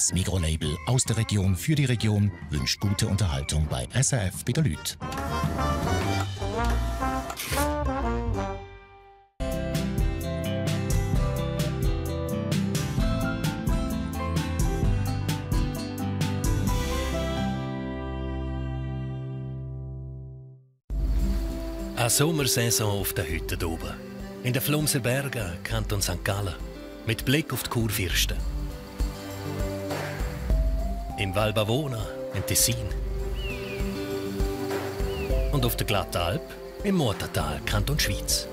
Das Mikrolabel aus der Region für die Region wünscht gute Unterhaltung bei SRF bei der Lüt. Eine Sommersaison auf der Hütte oben. In den Flumser Bergen, Kanton St. Gallen. Mit Blick auf die Kurfürsten. Im Val Bavona, im Tessin. Und auf der Glattalp, im Murtertal, Kanton Schweiz.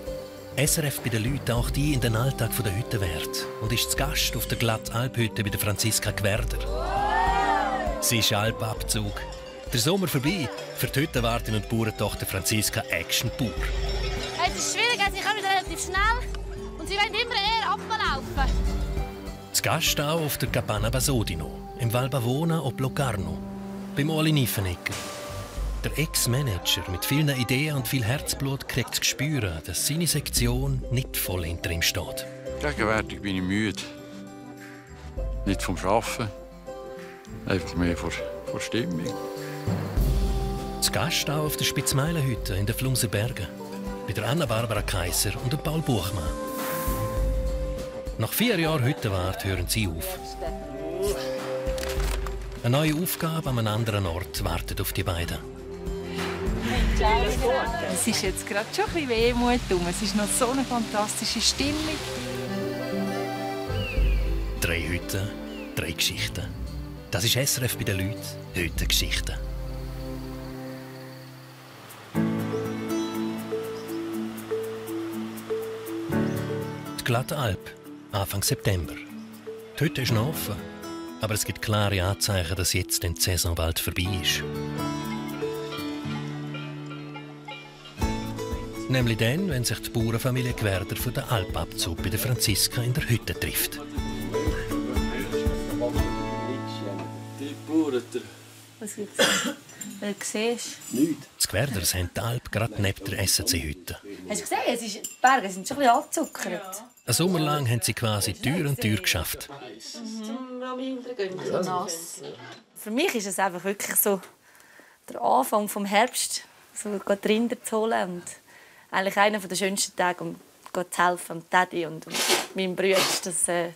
SRF bei den Leuten taucht die in den Alltag der Hütte wert und ist zu Gast auf der Glattalphütte bei der Franziska Gwerder. Sie ist Alpabzug. Der Sommer vorbei. Für die Hüttenwartin und Bauerntochter Franziska Action pur. Es ist schwierig, sie kommen relativ schnell und sie wollen immer eher ablaufen. Zu Gast auch auf der Cabana Basodino, im Val Bavona ob Locarno, beim Oli Niefenegger. Der Ex-Manager mit vielen Ideen und viel Herzblut kriegt zu spüren, dass seine Sektion nicht voll hinter ihm steht. Gegenwärtig bin ich müde. Nicht vom Arbeiten, einfach mehr vor, vor Stimmung. Zu Gast auch auf der Spitzmeilenhütte in den Flumser Bergen. Bei der Anna-Barbara Kaiser und dem Paul Buchmann. Nach vier Jahren Hüttenwart hören sie auf. Eine neue Aufgabe an einem anderen Ort wartet auf die beiden. Es ist jetzt gerade schon ein bisschen Wehmut um. Es ist noch so eine fantastische Stimmung. Drei Hütten, drei Geschichten. Das ist SRF bei den Leuten. Hüttengeschichten. Die glatte Alp, Anfang September. Die Hütte ist noch offen, aber es gibt klare Anzeichen, dass jetzt die Saison bald vorbei ist. Nämlich dann, wenn sich die Bauernfamilie Gwerder von der Alpabzug bei der Franziska in der Hütte trifft. Die Bauerter. Was gibt's? Weil du siehst. Die Gwerders haben die Alp gerade neben der SC-Hütte. Hast du gesehen? Es ist, die Berge sind schon ein bisschen angezuckert. Ein Sommer lang haben sie quasi Tür an Tür geschafft. So nass. Für mich ist es einfach wirklich so der Anfang vom Herbst, so die Rinder zu holen und eigentlich einer der schönsten Tage, um zu helfen, dem Teddy und meinem Bruder, dass äh,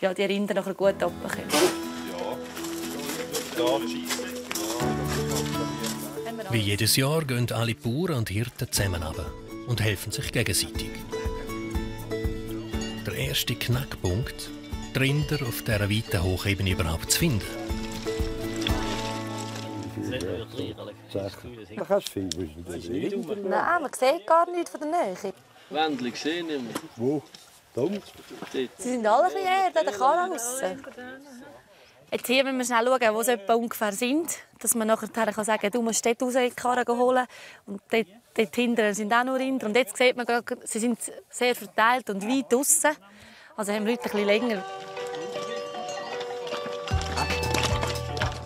ja, die Rinder nachher gut abbekommen. Wie jedes Jahr gehen alle Bauern und Hirten zusammen runter und helfen sich gegenseitig. Der erste Knackpunkt, die Rinder auf dieser weiten Hochebene überhaupt zu finden. Da kannst du viel wissen. Nein, man sieht gar nichts von der Nähe. Wendel gesehen nicht mehr. Wo? Da? Dort. Sie sind alle ein bisschen eher da, der Karren raus. Jetzt hier müssen wir schnell schauen, wo sie ungefähr sind, dass man nachher kann sagen du musst dort raus in die Karre holen und dort, dort hinten sind auch noch Rinder. Und jetzt sieht man, gerade, sie sind sehr verteilt und weit draussen. Also haben wir heute ein länger.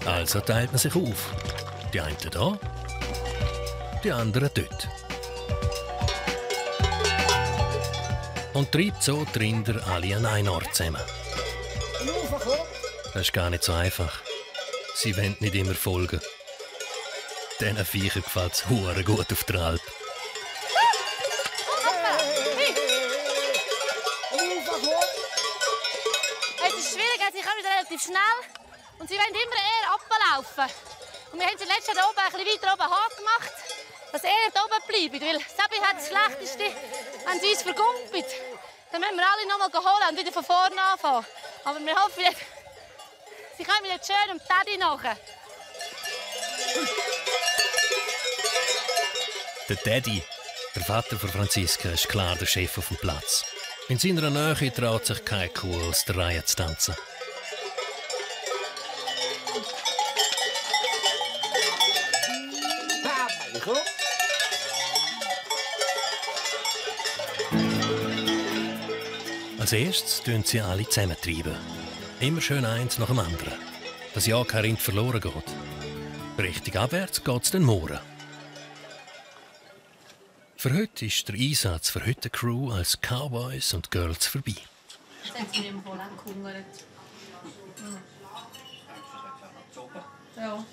Also teilt man sich auf. Die einen da, die anderen dort. Und treibt so die Rinder alle an einen Ort zusammen. Das ist gar nicht so einfach. Sie wollen nicht immer folgen. Diesen Viechern gefällt es gut auf der Alp. Es ist schwierig, sie kommen relativ schnell und sie wollen immer eher ablaufen. Und wir haben sie letztes Jahr oben ein weiter oben hoch gemacht, dass er da oben bleibt. Weil Sabi hat das Schlechteste, wenn sie uns vergumpelt. Dann müssen wir alle noch mal holen und wieder von vorne anfangen. Aber wir hoffen, sie kommen jetzt schön um Teddy nachher. Der Daddy, der Vater von Franziska, ist klar der Chef auf dem Platz. In seiner Nähe traut sich kein Kuh aus der Reihe zu tanzen. Als erstes tun sie alle zusammentreiben. Immer schön eins nach dem anderen. Dass ja kein Rind verloren geht. Richtig abwärts geht es den Mooren. Für heute ist der Einsatz für heute Crew als Cowboys und Girls vorbei. Jetzt hat sie im Holland gehungert. Ja.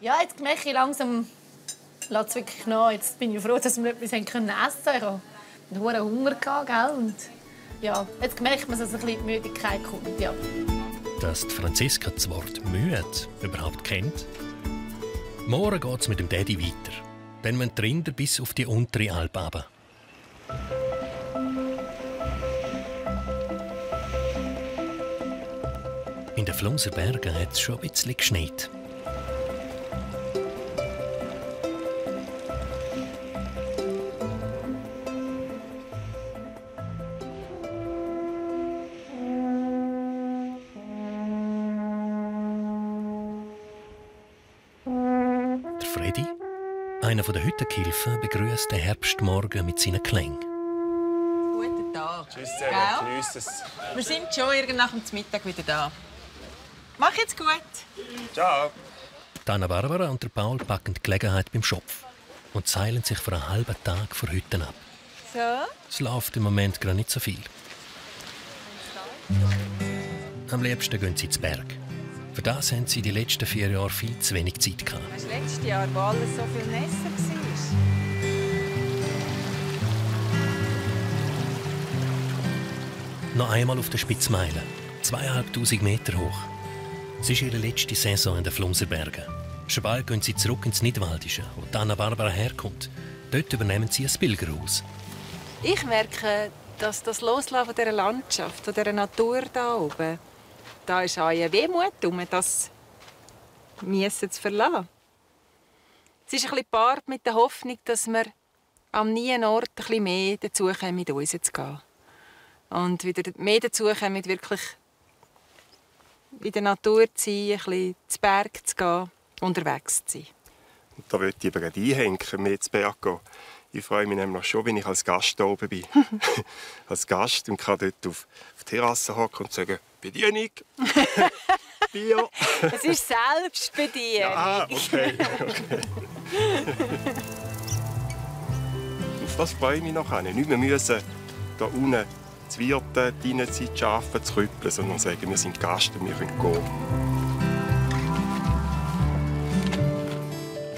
ja, jetzt merke ich langsam, lässt es wirklich nach. Jetzt bin ich froh, dass wir etwas essen können. Ich hatte einen Hunger, gell? Und ja, jetzt merkt man, dass ein bisschen die Müdigkeit kommt. Ja. Dass die Franziska das Wort «müde» überhaupt kennt? Morgen geht es mit dem Daddy weiter. Dann müssen die Rinder bis auf die untere Alp runter. In den Flumser Bergen hat es schon ein bisschen geschneit. Hüttengehilfen, begrüßt den Herbstmorgen mit seinen Klängen. Guten Tag. Tschüss Gell? Wir sind schon irgend nach dem Mittag wieder da. Mach jetzt gut. Ciao. Die Anna Barbara und der Paul packen die Gelegenheit beim Schopf und zeilen sich für einen halben Tag vor Hütten ab. So. Es läuft im Moment gerade nicht so viel. Am liebsten gehen sie ins Berg. Für das haben sie die letzten vier Jahre viel zu wenig Zeit gehabt. Das letztes Jahr, wo alles so viel nässer war. Noch einmal auf der Spitzmeile, zweieinhalbtausend Meter hoch. Es ist ihre letzte Saison in den Flumserbergen. Schon bald gehen sie zurück ins Nidwaldische, wo Anna Barbara herkommt. Dort übernehmen sie ein Pilgerhaus. Ich merke, dass das Loslassen dieser Landschaft, dieser Natur da oben, da ist eine Wehmut um das zu verlassen. Es ist ein bisschen gepaart mit der Hoffnung, dass wir am nie Ort ein bisschen mehr dazu kommen, mit uns zu gehen. Und wieder mehr dazu kommen, wirklich in der Natur zu sein, ein bisschen zu Berg zu gehen, unterwegs zu sein. Und da würde ich eben gerade einhängen, mehr zu Berg gehen. Ich freue mich nämlich schon, wenn ich als Gast da oben bin. als Gast und kann dort auf, auf die Terrasse hocken und sagen, Bedienung, Bier. Es ist Selbstbedienung. Ah, okay. okay. auf das freue ich mich noch. Nicht mehr müssen da unten zu wirten, die Innenzeit zu arbeiten, zu krüppeln, sondern sagen, wir sind Gast und wir können gehen.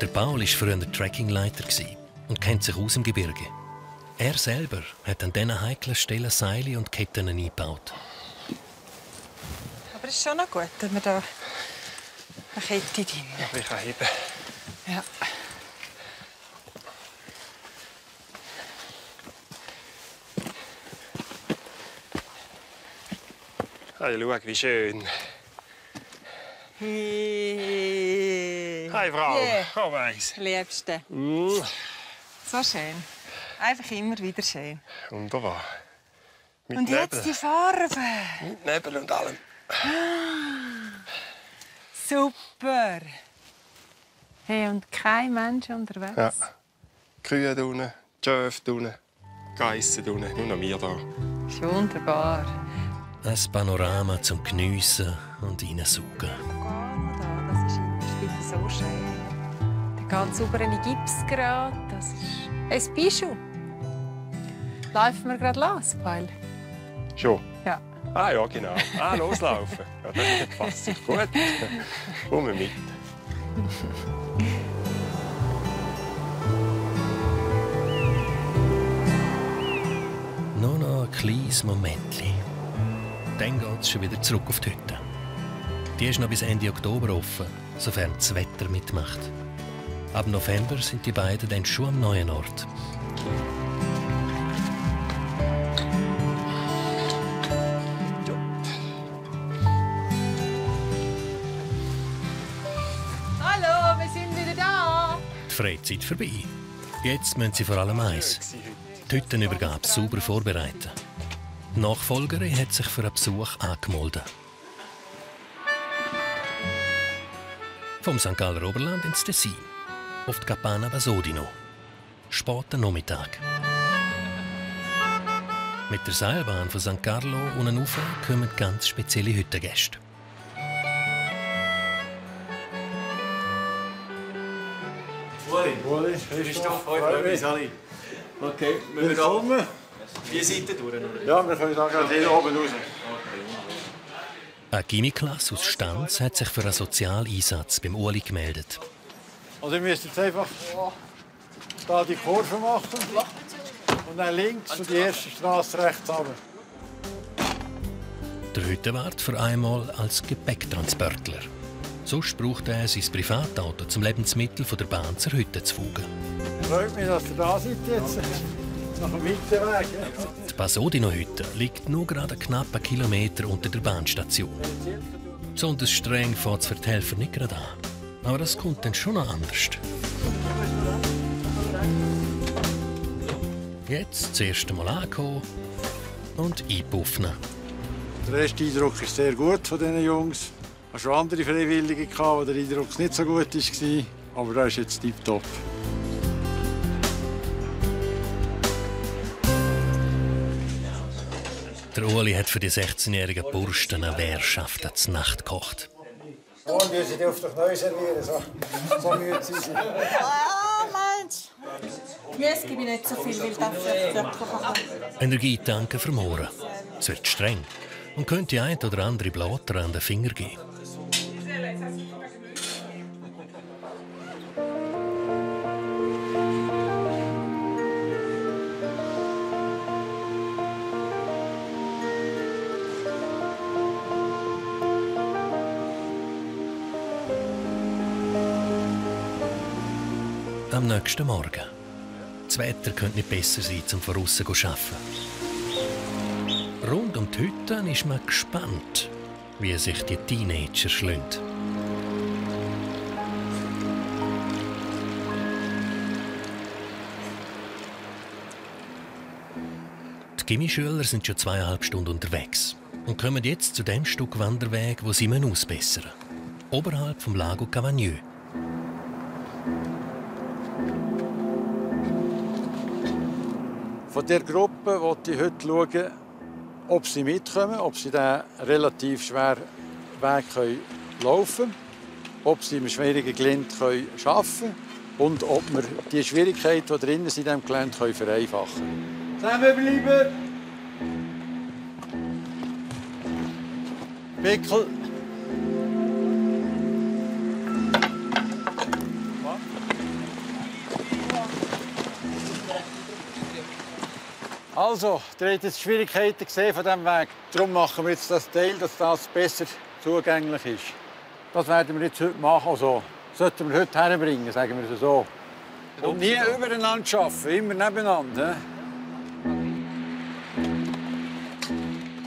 Der Paul war früher Trekkingleiter und kennt sich aus im Gebirge. Er selber hat an diesen heiklen Stellen Seile und Ketten eingebaut. Aber es ist schon noch gut, dass wir da eine Kette drin Aber ich kann heben. Ja. Hey, schau, wie schön. Hi, Frau. Yeah. Oh, weiss. Liebste. Mm, So schön. Einfach immer wieder schön. wunderbar. Mit Und jetzt die Nebel. Farbe. Mit Nebel und allem. Super. Hey, und kein Mensch unterwegs. Ja. Kühe da unten, da unten, Geissen da unten, nur noch wir da. Ist wunderbar. Ein Panorama zum Geniessen und Reinsaugen. Das ist immer so schön. Der ganz saubere Gipsgrat, das ist ein Bischof. Laufen wir gerade los, Paul? Schon? Ah ja, genau. Ah, loslaufen. Ja, das passt sich gut. Komm mit. Nur noch ein kleines Momentchen. Dann geht es schon wieder zurück auf die Hütte. Die ist noch bis Ende Oktober offen, sofern das Wetter mitmacht. Ab November sind die beiden dann schon am neuen Ort. Freizeit vorbei. Jetzt müssen sie vor allem eins: die Hüttenübergabe sauber vorbereiten. Die Nachfolgerin hat sich für einen Besuch angemeldet. Vom St. Galler Oberland ins Tessin, auf die Capana Basodino. Später Nachmittag. Mit der Seilbahn von St. Carlo unten rauf kommen ganz spezielle Hüttengäste. Wohle, Christoph, mich, Sali. Okay, müssen wir Willkommen. die Seite durch, oder? Ja, wir können da gerade hier oben raus. Eine Gimmiklasse aus Stanz hat sich für einen Sozialeinsatz beim Uli gemeldet. Also ihr müsst jetzt einfach da die Kurve machen und dann links und die erste Straße rechts runter. Der Hüttenwart für einmal als Gepäcktransportler. Sonst braucht er sein Privatauto zum Lebensmittel von der Bahn zur Hütte zu fugen. Freut mich, dass ihr da seid jetzt. Nach einem weiten Weg. Die Basodino-Hütte liegt nur gerade knapp einen Kilometer unter der Bahnstation. Besonders streng fährt es für die Helfer nicht gerade an. Aber das kommt dann schon noch anders. Jetzt das erste Mal ankommen und einpuffen. Der erste Eindruck ist sehr gut von diesen Jungs. Ich hatte schon andere Freiwillige, wo der Eindruck nicht so gut war. Aber da ist jetzt tiptop. Der Uli hat für die 16-jährigen Burschen eine Wehrschaft zur Nacht gekocht. Morgen müssen Sie auf dich neu servieren, so, so müde sind sie. Ah, du? Gemüse gebe ich nicht so viel, weil das wirklich wirklich Energietanken vermoren. Es wird streng und könnte ein oder andere Blatter an den Finger geben. Nächsten Morgen. Das Wetter könnte nicht besser sein, um von außen zu arbeiten. Rund um die Hütte ist man gespannt, wie sich die Teenager schlünd. Die Gimmischüler sind schon zweieinhalb Stunden unterwegs und kommen jetzt zu dem Stück Wanderweg, wo sie ausbessern müssen. Oberhalb vom Lago Cavagneux. Der Gruppe wollte ich heute schauen, ob sie mitkommen, ob sie diesen relativ schweren Weg können laufen können, ob sie im schwierigen Gelände können arbeiten können und ob wir die Schwierigkeiten, die drinnen sind in diesem Gelände, können vereinfachen können. Zusammenbleiben! Pickel! Also, ihr habt jetzt Schwierigkeiten gesehen von diesem Weg. Darum machen wir jetzt das Teil, dass das besser zugänglich ist. Das werden wir jetzt heute machen. Also, sollten wir heute herbringen, sagen wir es so. Und nie übereinander arbeiten, immer nebeneinander.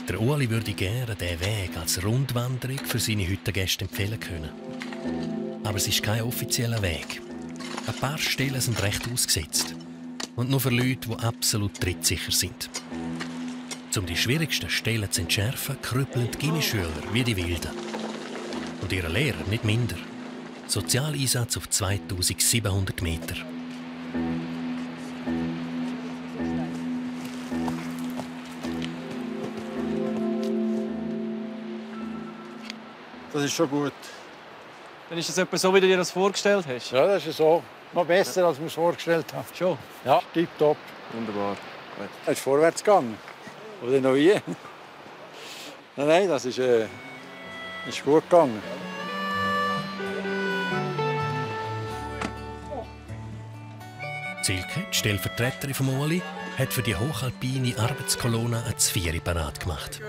Der Ueli würde gerne diesen Weg als Rundwanderung für seine Hüttengäste empfehlen können. Aber es ist kein offizieller Weg. Ein paar Stellen sind recht ausgesetzt. Und nur für Leute, die absolut trittsicher sind. Um die schwierigsten Stellen zu entschärfen, krüppeln die Gimmischüler wie die Wilden. Und ihre Lehrer nicht minder. Sozialeinsatz auf 2700 Meter. Das ist schon gut. Dann ist das etwa so, wie du dir das vorgestellt hast? Ja, das ist so. Noch besser, als wir es vorgestellt haben. Schon? Ja, tipptopp. Wunderbar. Es ist vorwärts gegangen. Oder noch wie? Nein, nein, das ist, äh, ist gut gegangen. Silke, die Stellvertreterin von Oli, hat für die hochalpine Arbeitskolonne ein Zvieri parat gemacht.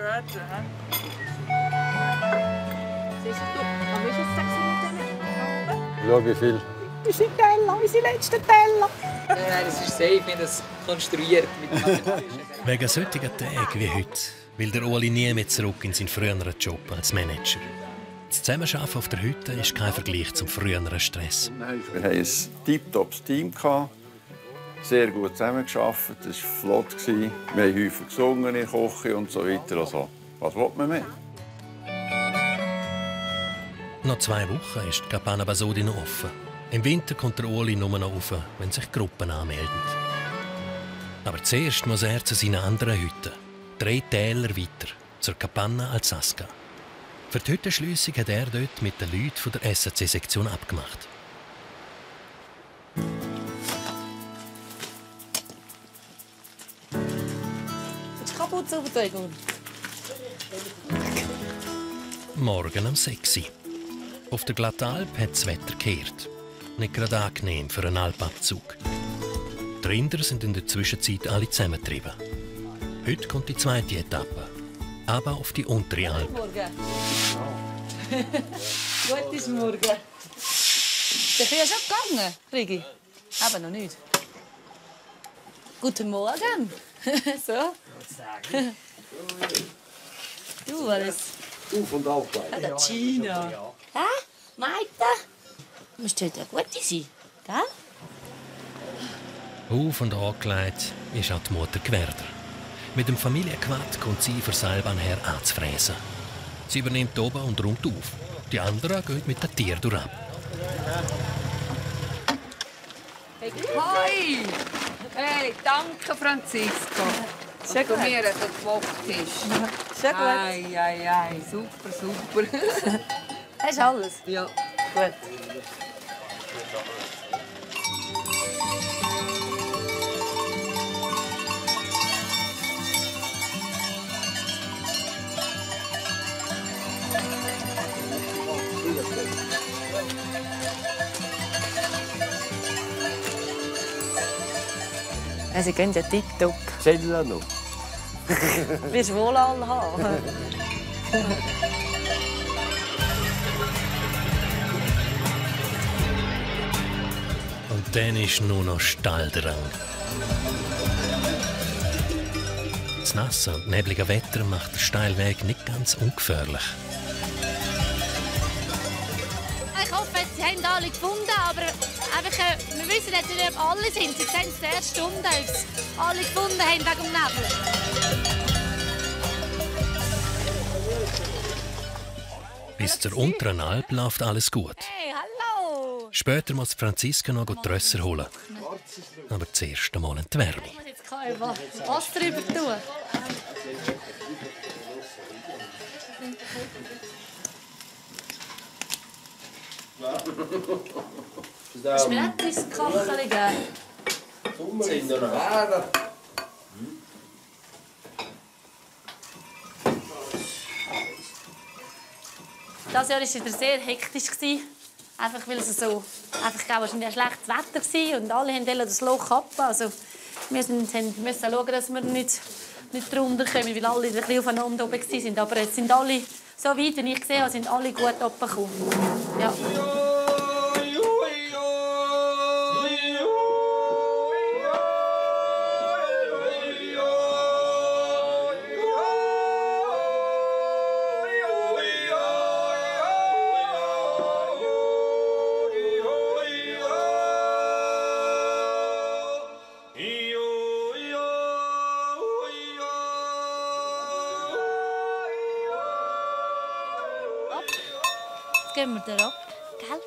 Schau, wie viel. Unsere Teller, unsere letzten Teller. Nein, nein, das ist safe, wir haben das konstruiert Wegen solcher Tage wie heute will der Oli nie mehr zurück in seinen früheren Job als Manager. Das Zusammenarbeiten auf der Hütte ist kein Vergleich zum früheren Stress. Wir hatten ein tiptops Team. Sehr gut zusammengearbeitet, es war flott. Wir haben häufig gesungen in der Küche und so weiter. Also, was will man mehr? Noch zwei Wochen ist die Cabana Basodi noch offen. Im Winter kommt der Oli nur noch rauf, wenn sich Gruppen anmelden. Aber zuerst muss er zu seinen anderen Hütten. Drei Täler weiter, zur Capanna Alsasca. Für die Hüttenschliessung hat er dort mit den Leuten von der SAC-Sektion abgemacht. Willst du Kapuze auftragen? Morgen am 6 Uhr. Auf der Glattalp hat das Wetter gekehrt. Nicht gerade angenehm für einen Alpabzug. Die Rinder sind in der Zwischenzeit alle zusammengetrieben. Heute kommt die zweite Etappe. Aber auf die untere Alp. Morgen. Gutes Morgen. Der ist ja schon gegangen, Rigi. Aber noch nicht. Guten Morgen. so. Du, alles. Auf und. Ah, der Gina. Hä? Meite? Müsste heute eine gute sein, gell? Auf und angelegt ist auch die Mutter Gewerder. Mit dem Familienquad kommt sie für Seilbahn her anzufräsen. Sie übernimmt oben und räumt auf. Die anderen gehen mit den Tieren durch. Hoi! Hey, danke Francisco. Sehr Dass du gut. mir gewockt hast. Sehr gut. Ei, ei, ei, super, super. Hast du alles? Ja. Gut. Sie gehen ja tipptopp. Zählen noch. Wirst du wohl alle haben. Und dann ist nur noch Stalldrang. Das nasse und neblige Wetter macht den Steilweg nicht ganz ungefährlich. Ich hoffe, Sie haben alle gefunden, aber einfach, äh, wir wissen nicht, ob alle sind. Sie sehen es der ersten Stunde, ob sie alle gefunden haben wegen dem Nebel. Bis zur unteren Alp läuft alles gut. Hey, hallo! Später muss Franziska noch die Rösser holen. Aber zuerst einmal in die Wärme. Ich muss jetzt kein Wa- Wasser drüber tun. Hast du mir nicht dieses Kachel gegeben? Das Jahr war wieder sehr hektisch. Einfach weil es so, einfach wahrscheinlich ein schlechtes Wetter war und alle wollten das Loch ab. Also wir müssen, haben- müssen schauen, dass wir nicht, nicht drunter kommen, weil alle ein bisschen aufeinander oben waren. Aber jetzt sind alle, so weit wie ich gesehen habe, sind alle gut abgekommen. Ja. Jetzt gehen wir da ab. Gell?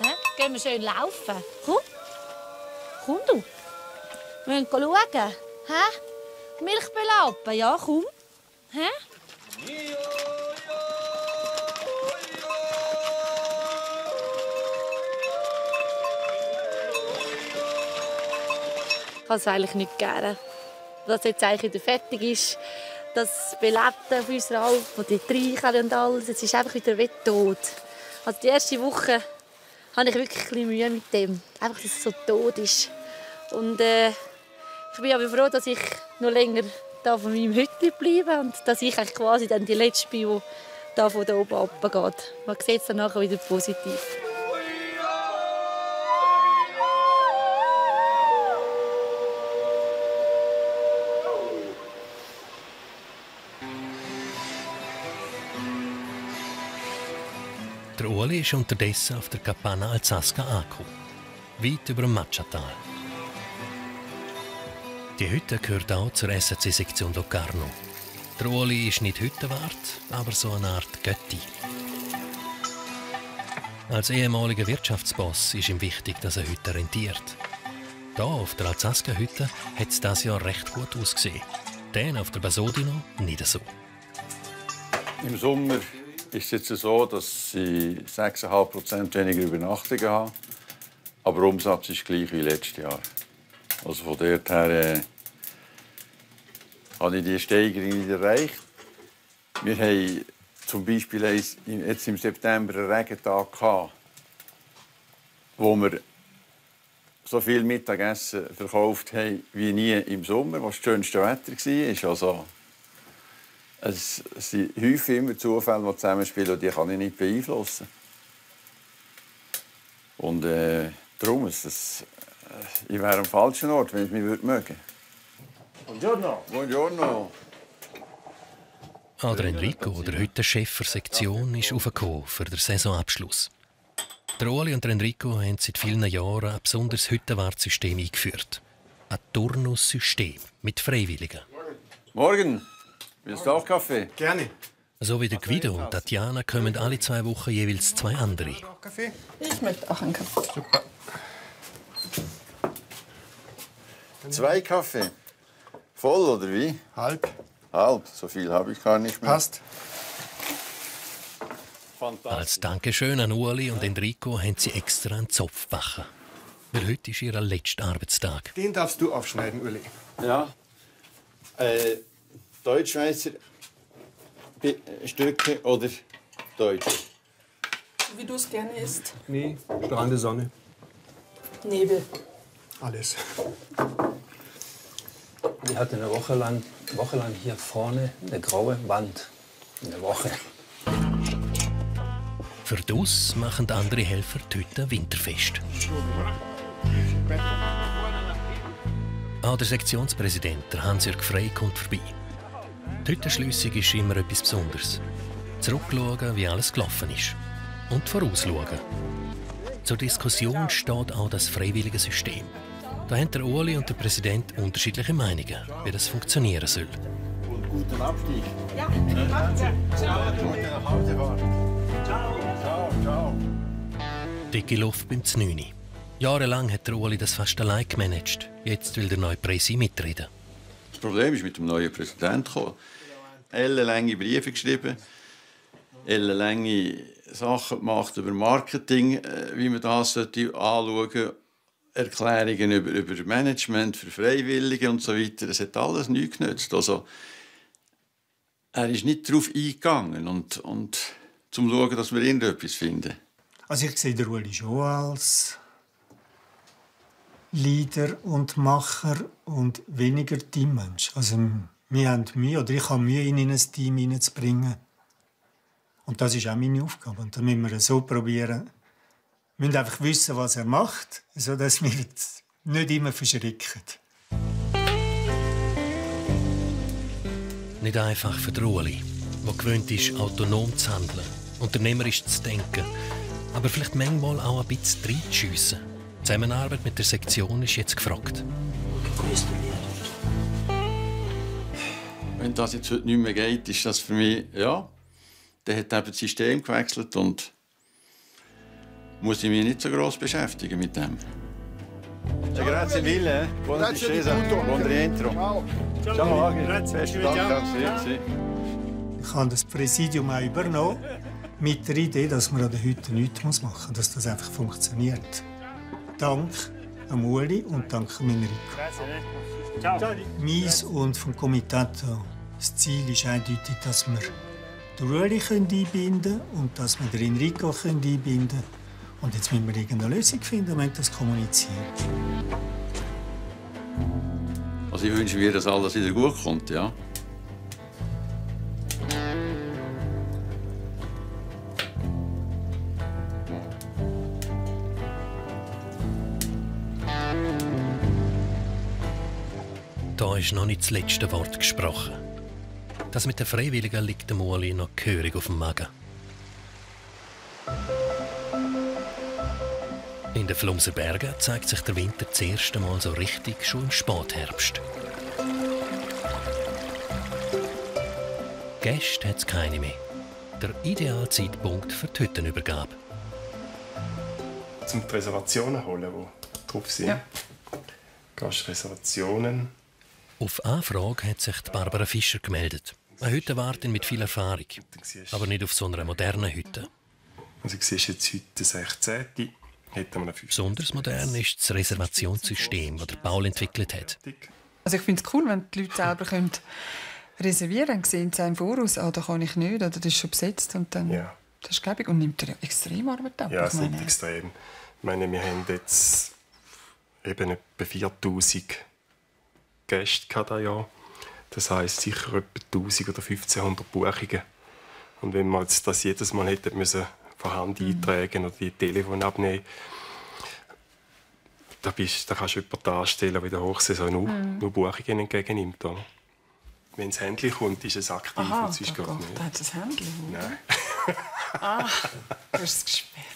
Hä? Gehen wir schön laufen. Komm. Komm du. Wir müssen schauen. Hä? Milch belappen. Ja, komm. Hä? Ich es eigentlich nicht gerne. Dass jetzt eigentlich wieder fertig ist. Das Beleben auf unserer Alp, die Treichen und alles, es ist einfach wieder wie tot. Also die erste Woche hatte ich wirklich ein Mühe mit dem. Einfach, dass es so tot ist. Und äh, ich bin aber froh, dass ich noch länger da von meinem Hütchen bleibe und dass ich quasi dann die letzte bin, die da von oben runtergeht. Man sieht es dann nachher wieder positiv. Uli ist unterdessen auf der Capanna Alzasca angekommen, weit über dem Machatal. Die Hütte gehört auch zur SAC-Sektion Locarno. Der Uli ist nicht Hüttenwart, aber so eine Art Götti. Als ehemaliger Wirtschaftsboss ist ihm wichtig, dass eine Hütte rentiert. Da auf der Alzaska-Hütte hat es dieses Jahr recht gut ausgesehen. Den auf der Basodino nicht so. Im Sommer ist es jetzt so, dass sie 6,5% weniger Übernachtungen haben. Aber der Umsatz ist gleich wie letztes Jahr. Also von dort her äh, habe ich die Steigerung nicht erreicht. Wir haben zum Beispiel jetzt im September einen Regentag. Gehabt. wo wir so viel Mittagessen verkauft haben wie nie im Sommer, was das schönste Wetter war. Also, es sind häufig immer Zufälle, die zusammenspielen und die kann ich nicht beeinflussen. Und äh, darum ist es, äh, ich wäre am falschen Ort, wenn ich mich mögen würde. Buongiorno. Buongiorno. Adrian Enrico, der heute Chef der Sektion, ist aufgekommen für den Saisonabschluss. Der Oli und der Enrico haben seit vielen Jahren ein besonderes Hüttenwartsystem eingeführt. Ein Turnussystem mit Freiwilligen. Morgen. Willst du auch Kaffee? Gerne. So wie der Guido und Tatjana kommen alle zwei Wochen jeweils zwei andere. Kaffee? Ich möchte auch einen Kaffee. Super. Zwei Kaffee. Voll oder wie? Halb. Halb. So viel habe ich gar nicht mehr. Passt. Als Dankeschön an Ueli und Enrico haben sie extra einen Zopf gebacken. Weil heute ist ihr letzter Arbeitstag. Den darfst du aufschneiden, Uli. Ja. Äh, Deutschschweizer Stücke oder Deutsche? Wie du es gerne isst. Nee, strahlende Sonne. Nebel. Alles. Die hatte eine Woche lang, Woche lang hier vorne eine graue Wand. Eine Woche. Für das machen andere Helfer die Hütte winterfest. Auch der Sektionspräsident, der Hans-Jörg Frey, kommt vorbei. Die Hüttenschliessung ist immer etwas Besonderes. Zurückschauen, wie alles gelaufen ist. Und vorausschauen. Zur Diskussion steht auch das freiwillige System. Da haben der Uli und der Präsident unterschiedliche Meinungen, wie das funktionieren soll. Und guten Abstieg. Ja, Ciao. Gute nach Hause fahren. Ciao. Ciao, ciao. Dicke Luft beim Znüni. Jahrelang hat der Uli das fast allein gemanagt. Jetzt will der neue Presi mitreden. Das Problem ist mit dem neuen Präsidenten gekommen. Ellenlange Briefe geschrieben, ellenlange Sachen gemacht über Marketing, äh, wie man das anschauen sollte. Erklärungen über, über Management für Freiwillige und so weiter. Das hat alles nichts genützt. Also, er ist nicht darauf eingegangen und, und zum schauen, dass wir irgendetwas finden. Also ich sehe den Uli schon als Leader und Macher und weniger Teammensch. Also wir haben Mühe, oder ich habe Mühe, ihn in ein Team hineinzubringen. Und das ist auch meine Aufgabe. Und da müssen wir so probieren. Wir müssen einfach wissen, was er macht, sodass wir jetzt nicht immer verschrecken. Nicht einfach für den Uli, der gewöhnt ist, autonom zu handeln, unternehmerisch zu denken, aber vielleicht manchmal auch ein bisschen reinzuschiessen. Die Zusammenarbeit mit der Sektion ist jetzt gefragt. Wenn das jetzt heute nicht mehr geht, ist das für mich, ja, der hat eben das System gewechselt und muss ich mich nicht so groß beschäftigen mit dem. Grazie mille, buona Grazie discesa, buon rientro. Ciao. Grazie. Besten Dank. Ich habe das Präsidium auch übernommen, mit der Idee, dass man an Hütte nichts machen muss, dass das einfach funktioniert. Dank am Uli und dank am Enrico. Ciao. Meins und vom Komitato, das Ziel ist eindeutig, dass wir den Uli einbinden können und dass wir den Enrico einbinden können. Und jetzt müssen wir irgendeine Lösung finden, wenn das kommuniziert. Also ich wünsche mir, dass alles wieder gut kommt, ja. Ist noch nicht das letzte Wort gesprochen. Das mit den Freiwilligen liegt dem Uli noch gehörig auf dem Magen. In den Flumser Bergen zeigt sich der Winter das erste Mal so richtig schon im Spätherbst. Gäste hat es keine mehr. Der ideale Zeitpunkt für die Hüttenübergabe. Zum die Reservationen holen, die drauf sind. Ja. Gastreservationen. Auf Anfrage hat sich Barbara Fischer gemeldet. Eine Hüttenwartin mit viel Erfahrung. Aber nicht auf so einer modernen Hütte. Also ich sehe jetzt heute den 16. Hätten wir noch fünf. Besonders modern ist das Reservationssystem, das der Paul entwickelt hat. Also ich finde es cool, wenn die Leute selber können reservieren können. Sehen sie im Voraus, ah, da kann ich nicht, oder das ist schon besetzt. Und dann, Ja. Das ist gäbig und nimmt ja extrem Arbeit ab. Ja, es nimmt extrem. Ich meine, wir haben jetzt eben etwa 4000 Gäste gehabt dieses Jahr. Das heisst sicher etwa 1000 oder 1500 Buchungen. Und wenn man jetzt das jedes Mal hätte müssen von Hand eintragen oder die Telefon abnehmen, da, bist, da kannst du jemanden anstellen, der in der Hochsaison nur, Mhm. nur Buchungen entgegennimmt. Oder? Wenn das Handy kommt, ist es aktiv Aha, und sonst da, geht es nicht. da hat das Handy. Nein. Ah, du hast es gesperrt.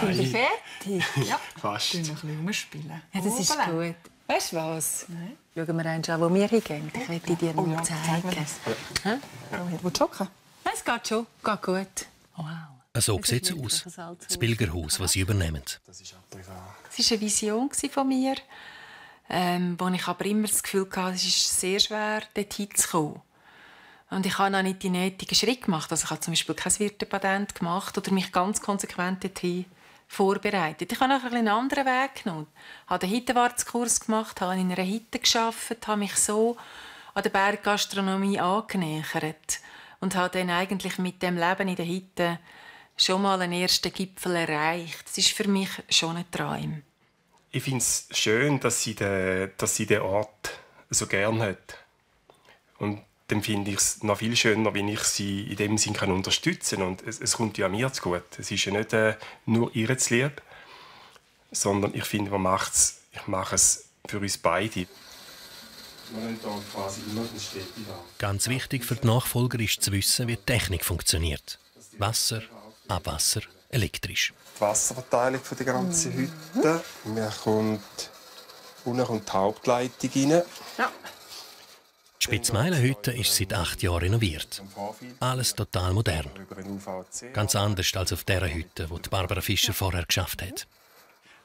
Sind wir fertig? Ja. Fast. Noch ein bisschen rumspielen. Ja, das ist gut. Weißt du was? Schauen wir eins an, wo wir hingehen. Ich will dir noch Oh ja, zeigen. zeig mir Hä? Willst du hocken? Es geht schon. Geht gut. So sieht es aus. Das Pilgerhaus, das sie übernehmen. Es war eine Vision von mir, ähm, wo ich aber immer das Gefühl hatte, es ist sehr schwer, dort hinzukommen. Und ich habe noch nicht die nötigen Schritte gemacht. Also ich habe zum Beispiel kein Wirtepatent gemacht oder mich ganz konsequent dorthin vorbereitet. Ich habe nachher einen anderen Weg genommen. Ich habe den Hittenwartskurs gemacht, habe in einer Hitte gearbeitet, habe mich so an der Berggastronomie angenähert und habe dann eigentlich mit dem Leben in der Hitte schon mal einen ersten Gipfel erreicht. Das ist für mich schon ein Traum. Ich finde es schön, dass sie, den, dass sie den Ort so gern hat. Und dann finde ich es noch viel schöner, wenn ich sie in dem Sinn kann unterstützen kann. Und es, es kommt ja mir zu gut. Es ist ja nicht äh, nur ihr zu lieb, sondern ich finde, man macht's, ich mache es für uns beide. Wir haben hier quasi immer eine Stätte da. Ganz wichtig für die Nachfolger ist zu wissen, wie die Technik funktioniert. Wasser, Abwasser, elektrisch. die Wasserverteilung für die ganze Hütte. Wir kommt, unten kommt die Hauptleitung rein. Die Spitzmeilenhütte ist seit acht Jahren renoviert. Alles total modern. Ganz anders als auf der Hütte, die Barbara Fischer vorher geschafft hat.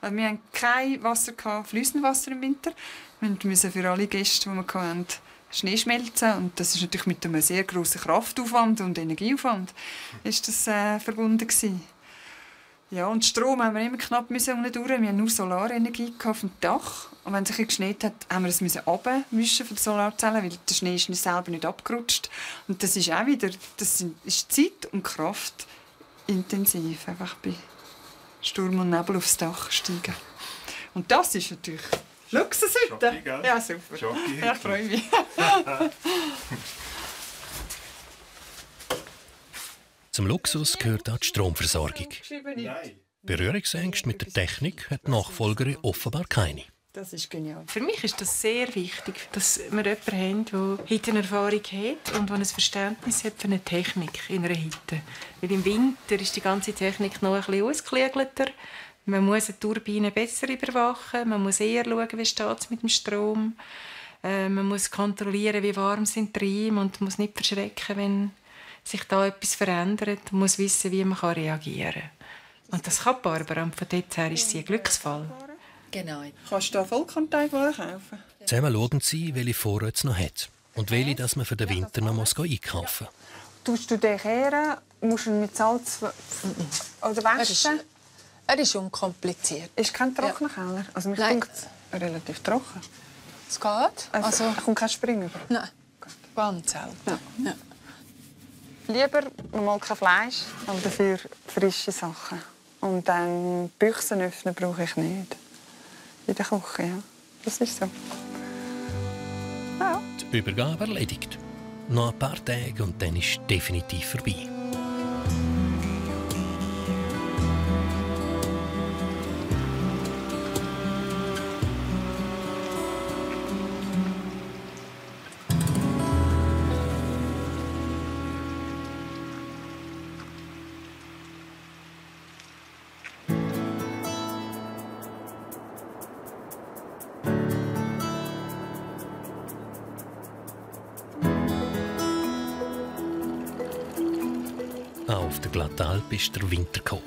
Also wir hatten kein Wasser, gehabt, fließendes Wasser im Winter. Wir mussten für alle Gäste, die wir hatten, Schnee schmelzen. Und das ist natürlich mit einem sehr grossen Kraftaufwand und Energieaufwand ist das, äh, verbunden gewesen. Ja, und Strom haben wir immer knapp müssen unten durch. Wir hatten nur Solarenergie auf dem Dach. Und wenn es bisschen geschneit hat, haben wir es müssen von den Solarzellen, weil der Schnee ist nicht selber nicht abgerutscht. Und das ist auch wieder, das ist Zeit und Kraft intensiv, einfach bei Sturm und Nebel aufs Dach steigen. Und das ist natürlich Luxus heute. Schocki? Ja, super. Schocki. Ja, ich freue mich. Zum Luxus gehört auch die Stromversorgung. Berührungsängste mit der Technik hat die Nachfolgerin offenbar keine. Das ist genial. Für mich ist das sehr wichtig, dass wir jemanden haben, der Hittenerfahrung hat und der ein Verständnis hat für eine Technik in einer Hitte. Weil im Winter ist die ganze Technik noch ein bisschen ausgeklügelter. Man muss eine Turbine besser überwachen, man muss eher schauen, wie steht es mit dem Strom. Äh, man muss kontrollieren, wie warm sind die Riemen und muss nicht verschrecken, wenn sich da etwas verändert. Man muss wissen, wie man reagieren kann. Und das kann Barbara. Und von dort her ist sie ein Glücksfall. Genau. Kannst du da Vollkontaktwolle kaufen? Zusammen schauen sie, welche Vorräte es noch hat und welche, dass man für den Winter noch muss einkaufen muss. Tust du den kehren, musst du ihn mit Salz oder waschen? Er ist unkompliziert. Ist kein trockener Keller? Also mich Nein. relativ trocken. Es geht. Also, Also, kommt kein Spring über? nein, ganz selten. Ja. Lieber mal kein Fleisch, aber dafür frische Sachen. Und dann Büchsen öffnen brauche ich nicht. In der Küche, ja. Das ist so. Die Übergabe erledigt. Noch ein paar Tage und dann ist definitiv vorbei. Auf der Glattalp ist der Winter gekommen.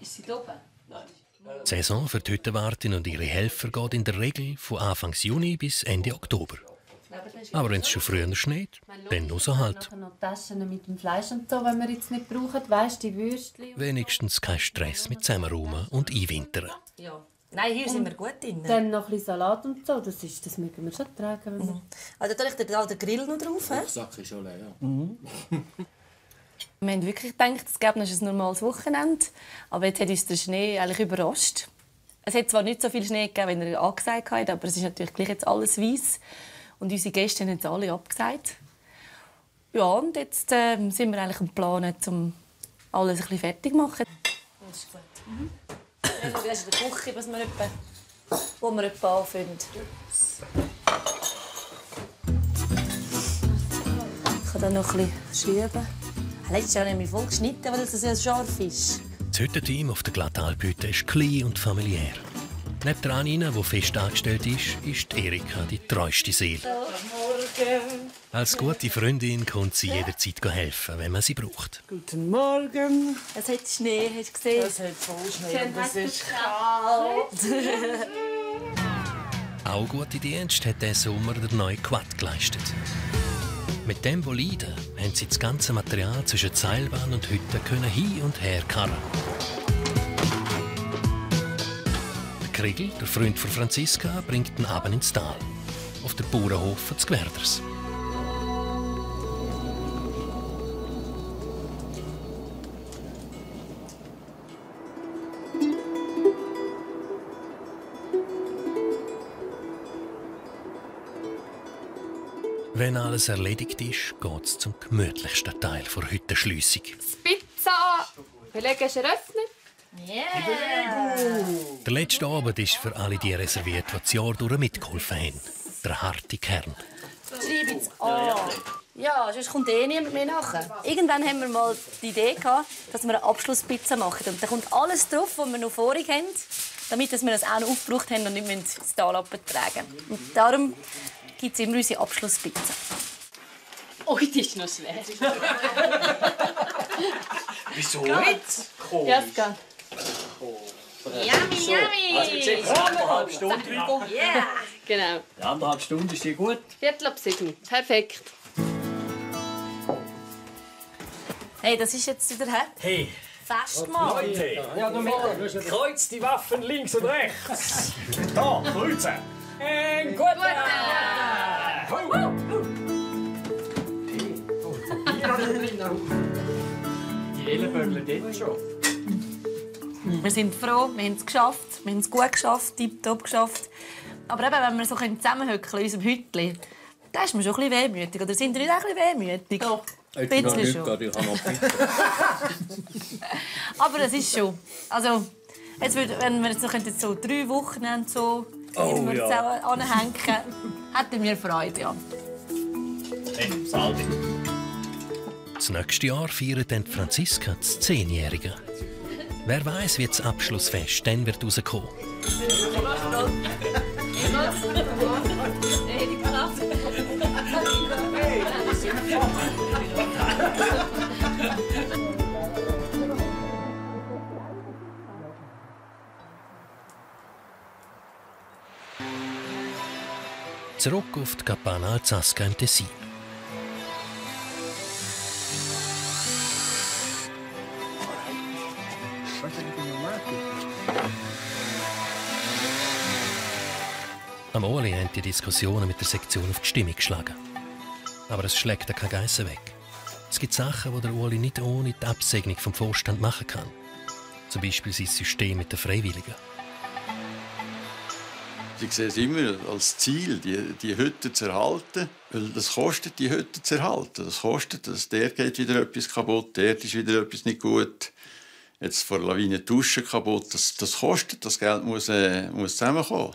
Ist sie oben? Die Saison für die Hüttenwartin und ihre Helfer geht in der Regel von Anfang Juni bis Ende Oktober. Aber wenn es schon früher schneit, dann nur so halt. Wenigstens kein Stress mit Zusammenräumen und Einwintern. Ja. Nein, hier sind Und wir gut drin. Dann noch ein bisschen Salat und so. Das, ist, das mögen wir schon tragen. Wenn wir Also da ich da den Grill noch drauf. hä? Sack ist schon leer. Ja. Wir haben wirklich gedacht, es gäbe noch ein normales Wochenende. Aber jetzt hat uns der Schnee eigentlich überrascht. Es hat zwar nicht so viel Schnee gegeben, wie er angesagt hat, aber es ist natürlich gleich jetzt alles weiß. Und unsere Gäste haben jetzt alle abgesagt. Ja, und jetzt äh, sind wir eigentlich am Planen, um alles ein bisschen fertig zu machen. Das ist gut. Mhm. Das ist die Küche, was wir etwa, wo wir etwa anfangen. Ich kann da noch ein bisschen schieben. Letztes Jahr haben wir voll geschnitten, weil es so scharf ist. Das Hüttenteam auf der Glattalphütte ist klein und familiär. Neben der Anina, die fest angestellt ist, ist Erika die treueste Seele. Morgen. Als gute Freundin kann sie jederzeit helfen, wenn man sie braucht. Guten Morgen. Es hat Schnee, hast du gesehen? Es hat voll Schnee und es ist kalt. Auch gute Dienst hat der Sommer der neue Quad geleistet. Mit dem Boliden haben sie das ganze Material zwischen Seilbahn und Hütte können hin und her karren. Der Kriegel, der Freund von Franziska, bringt ihn ab ins Tal, auf den Bauernhof des Gwerders. Wenn alles erledigt ist, geht es zum gemütlichsten Teil der Hüttenschliessung. Pizza! Beleg ist eröffnet. Yeah! Der letzte Abend ist für alle die reserviert, die das Jahr durch mitgeholfen haben. Der harte Kern. Schreib jetzt an. Ja, sonst kommt eh niemand mehr nachher. Irgendwann haben wir mal die Idee gehabt, dass wir eine Abschlusspizza machen. Und da kommt alles drauf, was wir noch vorig haben, damit wir das auch noch aufgebraucht haben und nicht ins Tal abtragen Und darum gibt es immer unsere Abschlusspizza. Oh, die ist noch schwer. Wieso jetzt? Ja, es geht. Yummy, So, yummy! also jetzt sechs, anderthalb Stunden drüber. Yeah! Genau. Ja, anderthalb Stunden ist die gut. Viertel ab sieben. Perfekt. Hey, das ist jetzt wieder her. Hey. Festmahl. Leute, ja, du Kreuz die Waffen links und rechts. Da, kreuzen. Ein guter. Die Ellenbögel dort schon. Wir sind froh, wir haben es geschafft. Wir haben es gut geschafft, tiptop geschafft. Aber eben, wenn wir so zusammenhöckeln in unserem Hütchen, da ist man schon ein bisschen wehmütig. Oder sind wir nicht auch ein bisschen wehmütig? Doch. Ein bisschen schon. Ich habe noch. Aber das ist schon. Also, jetzt würde, wenn wir jetzt so drei Wochen haben, so, Oh, wenn wir jetzt ja. auch anhängen, hätten wir Freude, ja. Hey, Salvi. Das nächste Jahr feiert dann die Franziska das Zehnjährige. Wer weiß, wie das Abschlussfest dann wird rauskommen. Zurück auf die Campana Alzasca im Tessin. Am Oli haben die Diskussionen mit der Sektion auf die Stimmung geschlagen. Aber es schlägt ja keine Geissen weg. Es gibt Sachen, die der Uli nicht ohne die Absegnung vom Vorstand machen kann. Zum Beispiel sein System mit den Freiwilligen. Ich sehe es immer als Ziel, die, die Hütte zu erhalten. Weil das kostet, die Hütte zu erhalten. Das kostet, dass der geht wieder etwas kaputt, der ist wieder etwas nicht gut. Jetzt vor Lawine die Dusche kaputt. Das, das kostet, das Geld muss, äh, muss zusammenkommen.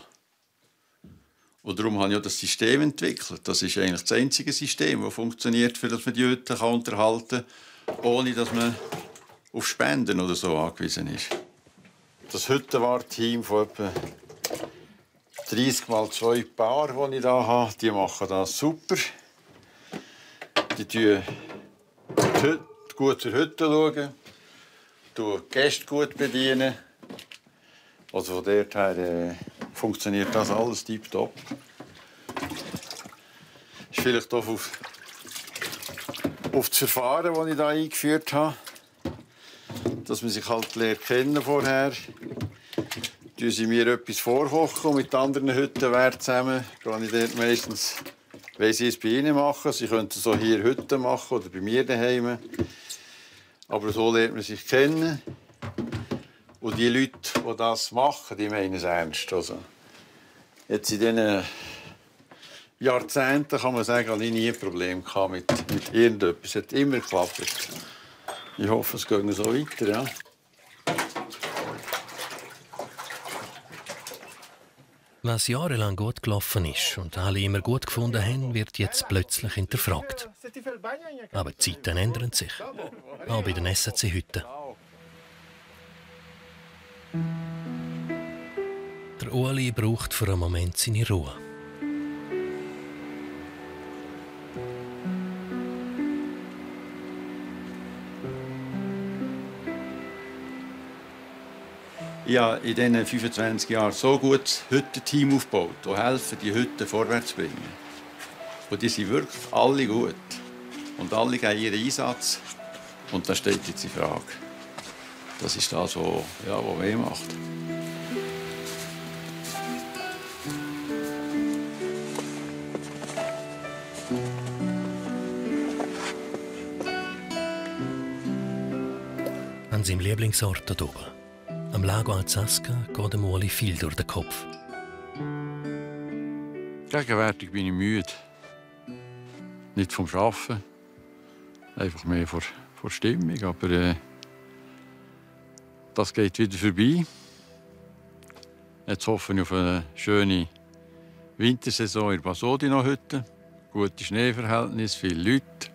Und darum habe ich auch das System entwickelt. Das ist eigentlich das einzige System, das funktioniert, für das man die Hütte kann unterhalten kann, ohne dass man auf Spenden oder so angewiesen ist. Das Hüttenwart-Team von etwa 30 mal zwei Paar, die ich hier habe, die machen das super. Die schauen gut zur Hütte, schauen, die Gäste gut bedienen. Also von dort her äh, funktioniert das alles tiptop. Ist vielleicht auch auf, auf das Verfahren, das ich hier eingeführt habe. Dass man sich halt lernt kennen vorher tun sie mir etwas vorkochen und mit anderen Hüttenwärten zusammen gehe ich dort meistens, wenn sie es bei ihnen machen, sie könnten so hier Hütten machen oder bei mir daheim. Aber so lernt man sich kennen. Und die Leute, die das machen, die meinen es ernst. Also, jetzt in diesen Jahrzehnten kann man sagen, habe ich nie ein Problem mit, mit irgendetwas. Es hat immer geklappt. Ich hoffe, es geht so weiter. Ja. Was jahrelang gut gelaufen ist und alle immer gut gefunden haben, wird jetzt plötzlich hinterfragt. Aber die Zeiten ändern sich. Auch bei den SAC-Hütten. Der Ueli braucht für einen Moment seine Ruhe. Ich habe in diesen 25 Jahren so gut Hüttenteam aufgebaut, die helfen, die Hütten vorwärts zu bringen. Und die sind wirklich alle gut. Und alle geben ihren Einsatz. Und das steht jetzt in Frage. Das ist das, was, ja, was weh macht. An seinem Lieblingsort dort oben. Am Lago Alzasca geht dem Ueli viel durch den Kopf. Gegenwärtig bin ich müde. Nicht vom Arbeiten, einfach mehr vor, vor Stimmung. Aber äh, das geht wieder vorbei. Jetzt hoffe ich auf eine schöne Wintersaison in Basodino heute. Gute Schneeverhältnisse, viele Leute.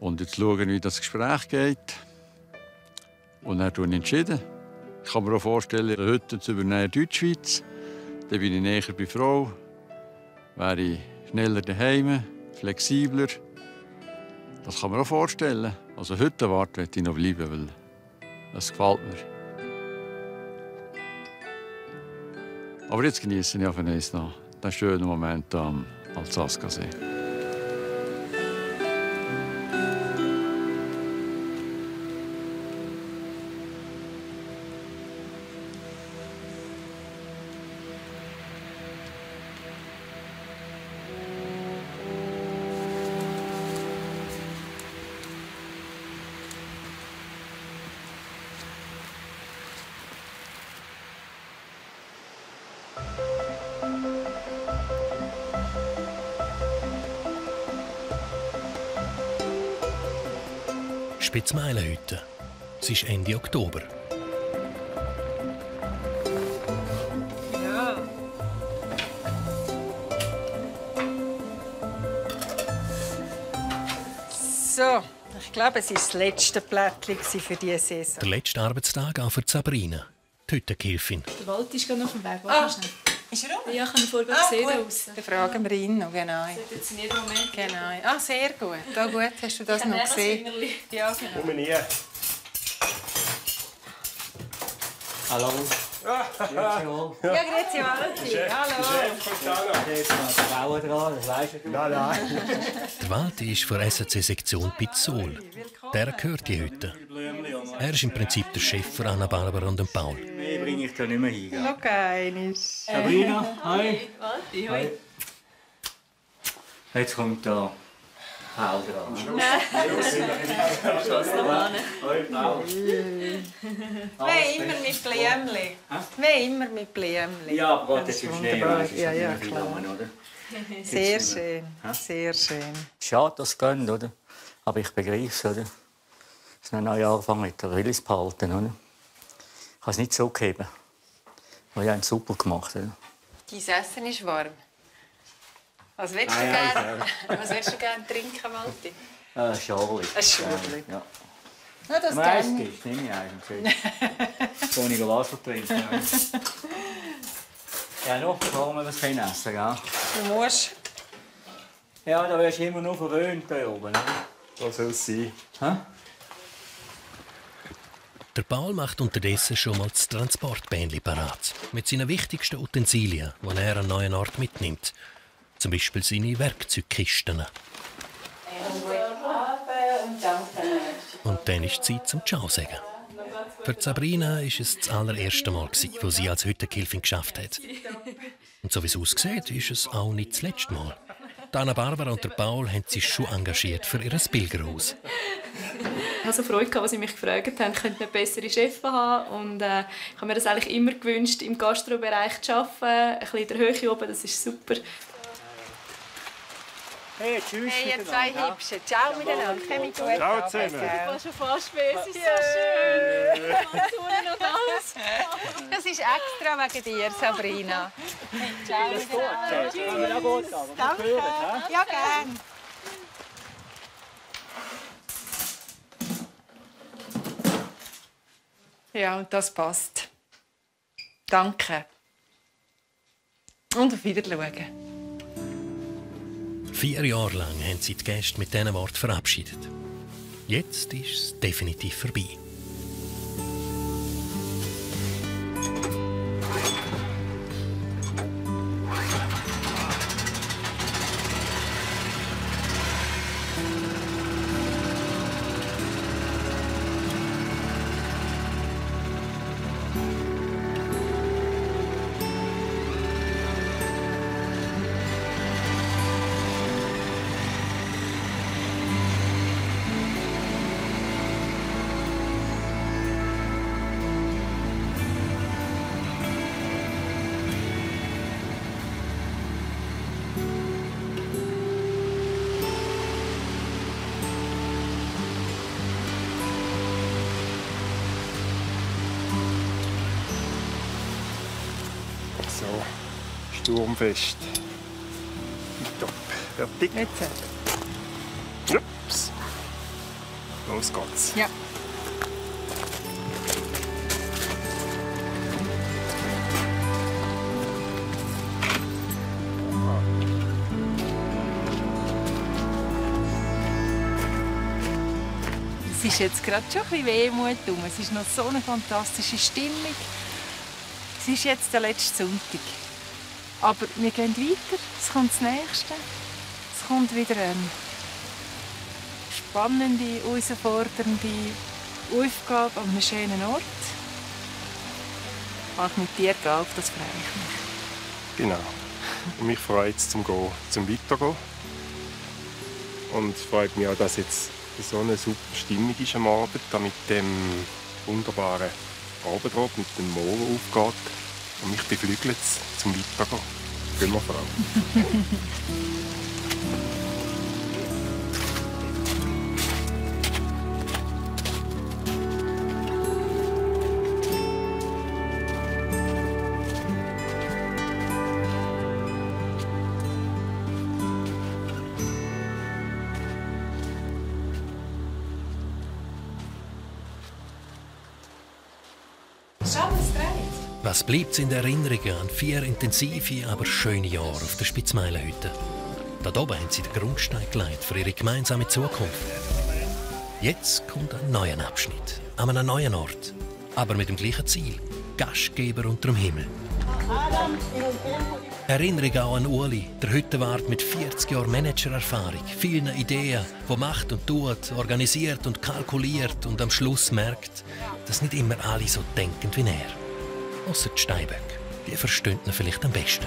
Und jetzt schauen, wie das Gespräch geht. Und dann habe ich entschieden. Ich kann mir auch vorstellen, Hütte zu übernehmen Deutschschweiz. Dann bin ich näher bei Frau, wäre ich schneller daheim, flexibler. Das kann man auch vorstellen. Also heute möchte ich noch bleiben, weil das gefällt mir. Aber jetzt genieße ich auf noch den schönen Moment am Alsaskasee. Spitzmeilenhütte. Es ist Ende Oktober. Ja. So, ich glaube, es war das letzte Blättchen für diese Saison. Der letzte Arbeitstag auch für Sabrina, die Hüttengehilfin. Der Wald ist gerade noch auf dem Weg. Warte. Ist er rum? Ja, ich habe ihn vorher Ah, gesehen. draussen. Dann fragen wir ihn noch, genau. Das jetzt in jedem Moment. Genau. Ah, sehr gut. Da gut, hast du das Ich noch das gesehen? Fingerli. Ja, genau. Komm her. Hallo. Ja, grüezi Walti. Hallo. Jetzt mal die dran, das weisst du. Nein, nein. Der Walti ist für SAC-Sektion Pizzol. Der gehört die Hütte. Er ist im Prinzip der Chef für Anna Barbara und den Paul. Ich da nicht mehr hin. gell? Noch keines. Sabrina, hi. Walti, Hi. Jetzt kommt der Paul dran. Schloss noch an. Hoi, Paul. Wer immer mit Blümchen. Wer immer mit Blümchen. Ja, aber Das jetzt ist im Schnee. Ja, ja, klar. Sehr schön. Sehr schön. Schade, dass es geht, oder? Aber ich begreife es, oder? Es ist ein neuer Anfang mit der will ich es behalten, oder? Ich habe es nicht so gegeben. Habe es super gemacht, oder? Dein Essen ist warm. Was willst du Nein, nein, gerne? Was willst du gerne trinken, Walti? Äh, Schorli. Ein Schorli. Ja. Ja, das gibt's, nehme ich eigentlich. Ohne Wasser trinken. Ja, noch bevor wir was können essen, gell? Du musst. Ja, da wirst du immer nur verwöhnt da oben, oder? Das soll es sein. Hä? Der Paul macht unterdessen schon mal das Transportbähnli parat. Mit seinen wichtigsten Utensilien, die er an neuen Ort mitnimmt. Zum Beispiel seine Werkzeugkisten. Und dann ist die Zeit zum Ciao sagen. Für Sabrina war es das allererste Mal, wo sie als Hüttengehilfin geschafft hat. Und so wie es aussieht, ist es auch nicht das letzte Mal. Anna Barbara und der Paul haben sich schon engagiert für ihr Pilgerhaus. Ich hatte so Freude, gehabt, als sie mich gefragt haben, könnte eine bessere Chefin haben. Und äh, ich habe mir das eigentlich immer gewünscht, im Gastrobereich zu arbeiten. Ein bisschen in der Höhe oben, das ist super. Hey, tschüss. Hey, ihr zwei Hübschen. Ciao miteinander. Kommt gut. Ciao zusammen. Ich war schon fast spät. Es ist so schön. Sonne und alles. Das ist extra wegen dir, Sabrina. Ciao gut. miteinander. Man auch gut Danke. hören? Ja, gern. Ja, und das passt. Danke. Und auf Wiedersehen. Vier Jahre lang haben sie die Gäste mit diesen Worten verabschiedet. Jetzt ist es definitiv vorbei. Sturmfest. Top. Fertig? Jetzt. Ups. Los geht's. Ja. Es ist jetzt gerade schon ein bisschen Wehmut um. Es ist noch so eine fantastische Stimmung. Es ist jetzt der letzte Sonntag. Aber wir gehen weiter. Es kommt das Nächste. Es kommt wieder eine spannende, herausfordernde Aufgabe an einem schönen Ort. Ich mit dir auf das freue ich mich. Genau. Und mich freut es, zum, zum Weitergehen. Und es freut mich auch, dass jetzt so eine super Stimmung ist am Abend, mit dem wunderbaren Abendrot, mit dem Morgen aufgeht. Und mich beflügelt zum Weitergehen. Gehen wir, Frau. Bleibt in der Erinnerung an vier intensive, aber schöne Jahre auf der Spitzmeilenhütte? Da oben haben sie den Grundstein gelegt für ihre gemeinsame Zukunft. Jetzt kommt ein neuer Abschnitt, an einem neuen Ort, aber mit dem gleichen Ziel: Gastgeber unter dem Himmel. Erinnerung auch an Uli, der Hüttenwart mit 40 Jahren Managererfahrung, vielen Ideen, wo macht und tut, organisiert und kalkuliert und am Schluss merkt, dass nicht immer alle so denken wie er. Ausser die Steinböcke, die verstehen ihn vielleicht am besten.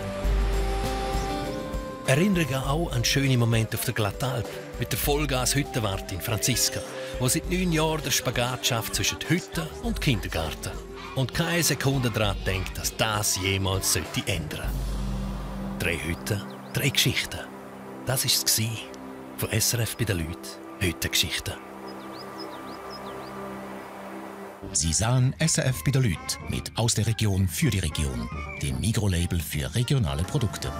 Erinnerung auch an schöne Momente auf der Glattalp mit der Vollgas-Hüttenwartin Franziska, wo seit neun Jahren der Spagat schafft zwischen Hütte und Kindergarten und keine Sekunde daran denkt, dass das jemals sollte ändern. Drei Hütten, drei Geschichten. Das war es von SRF bei den Leuten. Hüttengeschichten. Sie sahen SRF bei der Lüt mit Aus der Region für die Region, dem Mikrolabel für regionale Produkte.